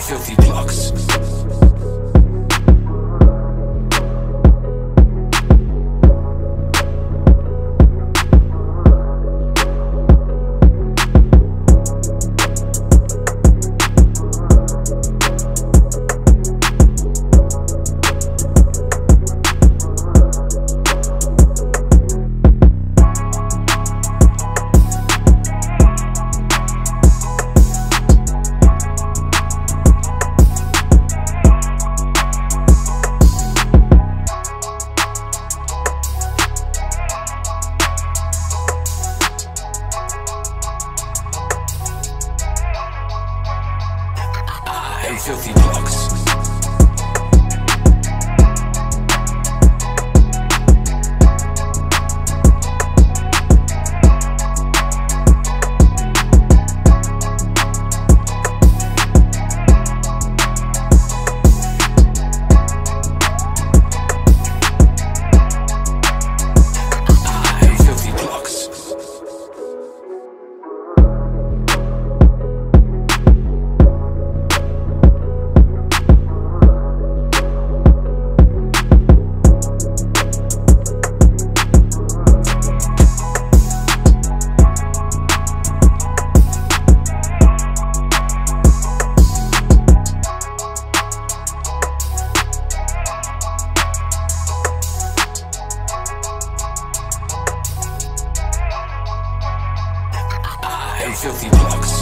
filthy blocks. Hate filthy blocks. filthy blocks.